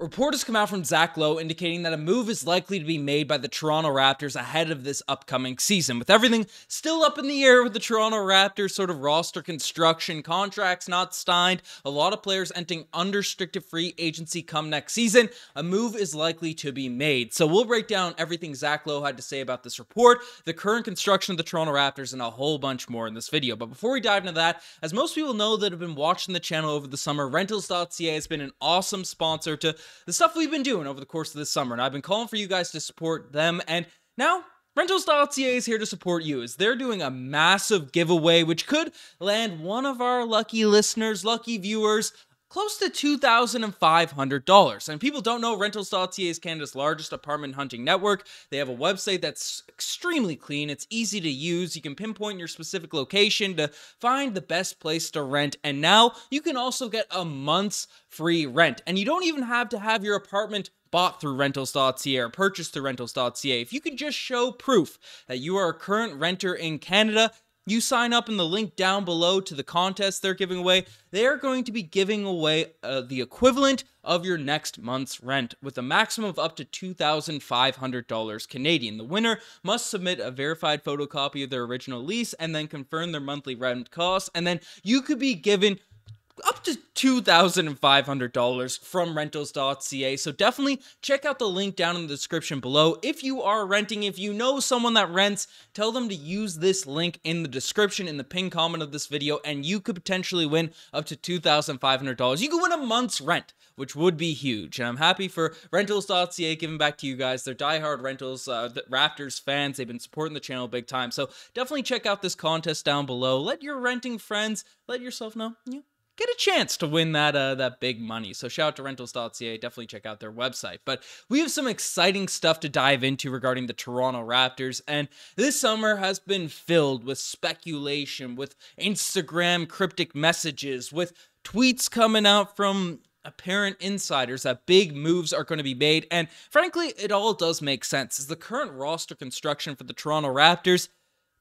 report has come out from Zach Lowe indicating that a move is likely to be made by the Toronto Raptors ahead of this upcoming season. With everything still up in the air with the Toronto Raptors sort of roster construction, contracts not signed, a lot of players entering unrestricted free agency come next season, a move is likely to be made. So we'll break down everything Zach Lowe had to say about this report, the current construction of the Toronto Raptors, and a whole bunch more in this video. But before we dive into that, as most people know that have been watching the channel over the summer, Rentals.ca has been an awesome sponsor to the stuff we've been doing over the course of this summer. And I've been calling for you guys to support them. And now Rentals.ca is here to support you as they're doing a massive giveaway, which could land one of our lucky listeners, lucky viewers, close to $2,500. And people don't know Rentals.ca is Canada's largest apartment hunting network. They have a website that's extremely clean. It's easy to use. You can pinpoint your specific location to find the best place to rent. And now you can also get a month's free rent. And you don't even have to have your apartment bought through rentals.ca or purchased through rentals.ca. If you can just show proof that you are a current renter in Canada, you sign up in the link down below to the contest they're giving away, they are going to be giving away uh, the equivalent of your next month's rent with a maximum of up to $2,500 Canadian. The winner must submit a verified photocopy of their original lease and then confirm their monthly rent costs, and then you could be given up to $2,500 from rentals.ca. So definitely check out the link down in the description below. If you are renting, if you know someone that rents, tell them to use this link in the description in the pin comment of this video and you could potentially win up to $2,500. You could win a month's rent, which would be huge. And I'm happy for rentals.ca giving back to you guys. They're diehard rentals, uh, Raptors fans. They've been supporting the channel big time. So definitely check out this contest down below. Let your renting friends, let yourself know. You get a chance to win that uh, that big money. So shout out to rentals.ca. Definitely check out their website. But we have some exciting stuff to dive into regarding the Toronto Raptors. And this summer has been filled with speculation, with Instagram cryptic messages, with tweets coming out from apparent insiders that big moves are going to be made. And frankly, it all does make sense as the current roster construction for the Toronto Raptors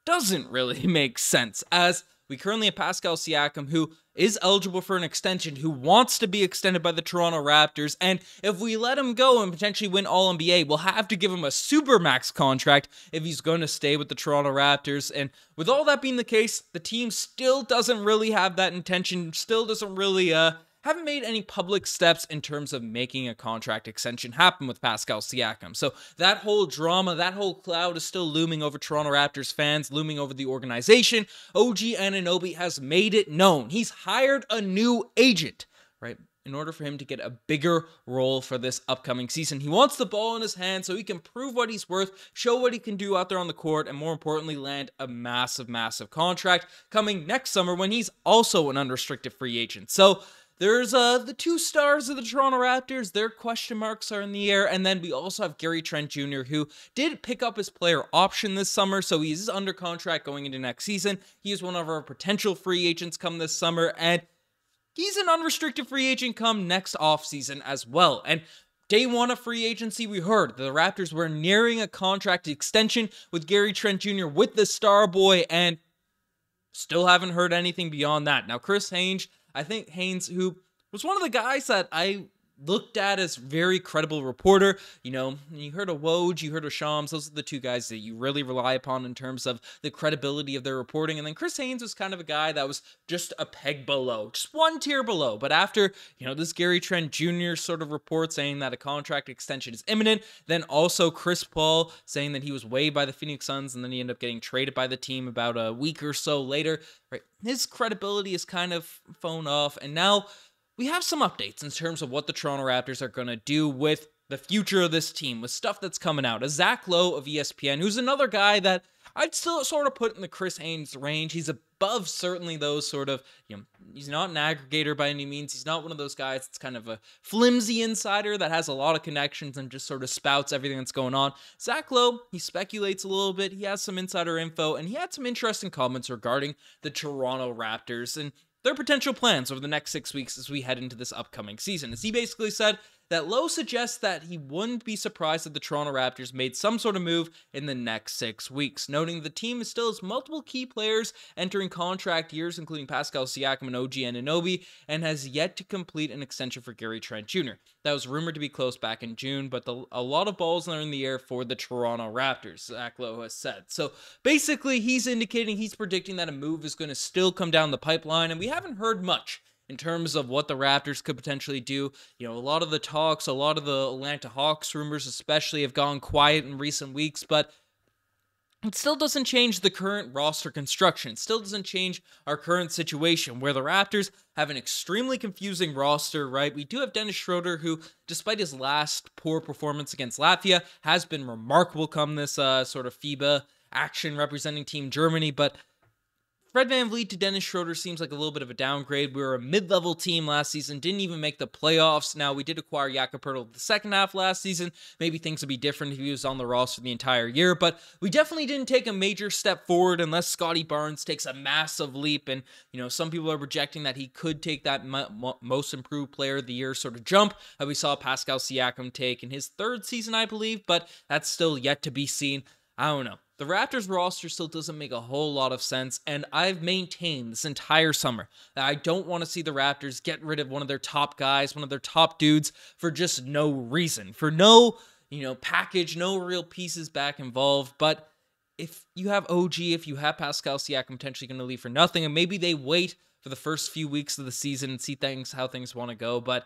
doesn't really make sense as we currently have Pascal Siakam, who is eligible for an extension, who wants to be extended by the Toronto Raptors. And if we let him go and potentially win All NBA, we'll have to give him a supermax contract if he's going to stay with the Toronto Raptors. And with all that being the case, the team still doesn't really have that intention, still doesn't really uh, haven't made any public steps in terms of making a contract extension happen with Pascal Siakam. So that whole drama, that whole cloud is still looming over Toronto Raptors fans, looming over the organization. OG Anunoby has made it known. He's hired a new agent, right? In order for him to get a bigger role for this upcoming season, he wants the ball in his hand so he can prove what he's worth, show what he can do out there on the court, and more importantly, land a massive, massive contract coming next summer when he's also an unrestricted free agent. So, there's uh the two stars of the Toronto Raptors. Their question marks are in the air, and then we also have Gary Trent Jr., who did pick up his player option this summer, so he's under contract going into next season. He is one of our potential free agents come this summer, and he's an unrestricted free agent come next offseason as well. And Day one of free agency, we heard the Raptors were nearing a contract extension with Gary Trent Jr. with the star boy, and still haven't heard anything beyond that. Now, Chris Haynes I think Haynes, who was one of the guys that I looked at as very credible reporter. You know, you heard of Woj, you heard of Shams. Those are the two guys that you really rely upon in terms of the credibility of their reporting. And then Chris Haynes was kind of a guy that was just a peg below, just one tier below. But after, you know, this Gary Trent Jr. sort of report saying that a contract extension is imminent, then also Chris Paul saying that he was waived by the Phoenix Suns and then he ended up getting traded by the team about a week or so later, right? His credibility is kind of phone off. And now we have some updates in terms of what the Toronto Raptors are going to do with the future of this team, with stuff that's coming out. A Zach Lowe of ESPN, who's another guy that I'd still sort of put in the Chris Haynes range. He's above certainly those sort of, you know, he's not an aggregator by any means. He's not one of those guys that's kind of a flimsy insider that has a lot of connections and just sort of spouts everything that's going on. Zach Lowe, he speculates a little bit. He has some insider info and he had some interesting comments regarding the Toronto Raptors. And their potential plans over the next six weeks as we head into this upcoming season. As he basically said, that Lowe suggests that he wouldn't be surprised if the Toronto Raptors made some sort of move in the next six weeks, noting the team still has multiple key players entering contract years, including Pascal Siakam and OG Anunoby, and has yet to complete an extension for Gary Trent Jr. That was rumored to be close back in June, but the, a lot of balls are in the air for the Toronto Raptors, Zach Lowe has said. So basically, he's indicating he's predicting that a move is going to still come down the pipeline, and we haven't heard much in terms of what the Raptors could potentially do. You know, a lot of the talks, a lot of the Atlanta Hawks rumors, especially, have gone quiet in recent weeks, but it still doesn't change the current roster construction. It still doesn't change our current situation where the Raptors have an extremely confusing roster, right? We do have Dennis Schroeder, who, despite his last poor performance against Latvia, has been remarkable come this uh, sort of FIBA action representing Team Germany, but Fred VanVleet to Dennis Schroeder seems like a little bit of a downgrade. We were a mid-level team last season, didn't even make the playoffs. Now, we did acquire Jakob Poeltl the second half last season. Maybe things would be different if he was on the roster the entire year, but we definitely didn't take a major step forward unless Scottie Barnes takes a massive leap. And, you know, some people are projecting that he could take that most improved player of the year sort of jump that we saw Pascal Siakam take in his third season, I believe, but that's still yet to be seen. I don't know. The Raptors roster still doesn't make a whole lot of sense, and I've maintained this entire summer that I don't want to see the Raptors get rid of one of their top guys, one of their top dudes, for just no reason, for no, you know, package, no real pieces back involved. But if you have OG, if you have Pascal Siakam potentially going to leave for nothing, and maybe they wait for the first few weeks of the season and see things how things want to go, but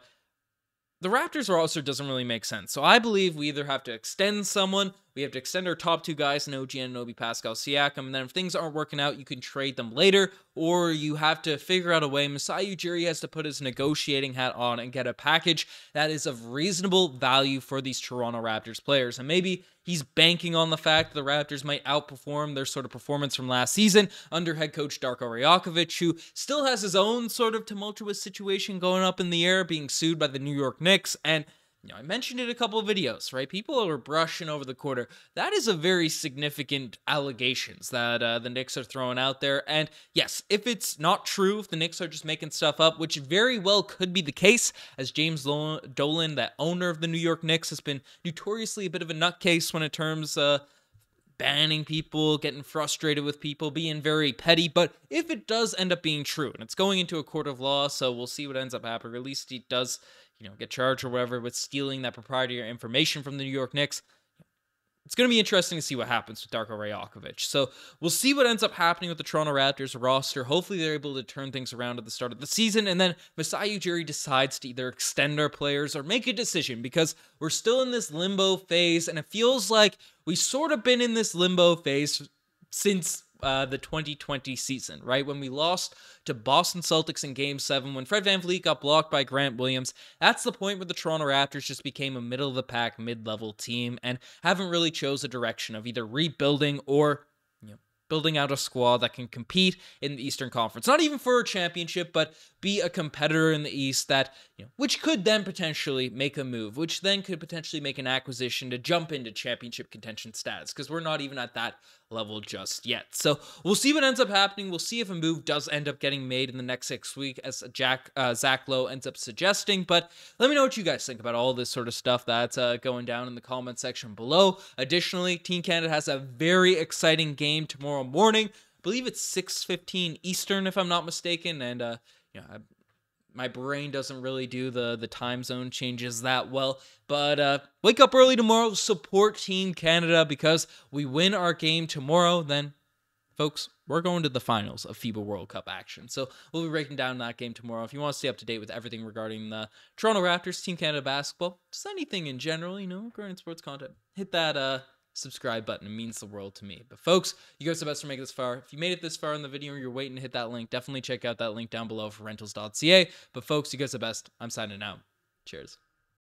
the Raptors roster doesn't really make sense. So I believe we either have to extend someone we have to extend our top two guys in OG Anunoby Pascal Siakam. And then if things aren't working out, you can trade them later, or you have to figure out a way. Masai Ujiri has to put his negotiating hat on and get a package that is of reasonable value for these Toronto Raptors players. And maybe he's banking on the fact that the Raptors might outperform their sort of performance from last season under head coach Darko Rajakovic, who still has his own sort of tumultuous situation going up in the air, being sued by the New York Knicks. And you know, I mentioned it a couple of videos, right? People are brushing over the quarter. That is a very significant allegations that uh, the Knicks are throwing out there. And yes, if it's not true, if the Knicks are just making stuff up, which very well could be the case, as James Dolan, that owner of the New York Knicks, has been notoriously a bit of a nutcase when it terms uh, banning people, getting frustrated with people, being very petty. But if it does end up being true, and it's going into a court of law, so we'll see what ends up happening. at least he does you know, get charged or whatever with stealing that proprietary information from the New York Knicks. It's going to be interesting to see what happens with Darko Rajakovic. So we'll see what ends up happening with the Toronto Raptors roster. Hopefully, they're able to turn things around at the start of the season. And then Masai Ujiri decides to either extend our players or make a decision because we're still in this limbo phase. And it feels like we've sort of been in this limbo phase since uh, the 2020 season, right? When we lost to Boston Celtics in game seven, when Fred VanVleet got blocked by Grant Williams, that's the point where the Toronto Raptors just became a middle of the pack, mid level team and haven't really chose a direction of either rebuilding or building out a squad that can compete in the Eastern Conference. Not even for a championship, but be a competitor in the East that, you know, which could then potentially make a move, which then could potentially make an acquisition to jump into championship contention status because we're not even at that level just yet. So we'll see what ends up happening. We'll see if a move does end up getting made in the next six weeks, as Jack uh, Zach Lowe ends up suggesting. But let me know what you guys think about all this sort of stuff that's uh, going down in the comment section below. Additionally, Team Canada has a very exciting game tomorrow morning. I believe it's 6:15 Eastern, if I'm not mistaken. And uh, you know, I, my brain doesn't really do the the time zone changes that well. But uh, wake up early tomorrow, support Team Canada because we win our game tomorrow. Then, folks, we're going to the finals of FIBA World Cup action. So we'll be breaking down that game tomorrow. If you want to stay up to date with everything regarding the Toronto Raptors, Team Canada basketball, just anything in general, you know, current sports content, hit that uh subscribe button. It means the world to me. But folks, you guys are the best for making this far. If you made it this far in the video you're waiting to hit that link, definitely check out that link down below for rentals.ca. But folks, you guys are the best. I'm signing out. Cheers.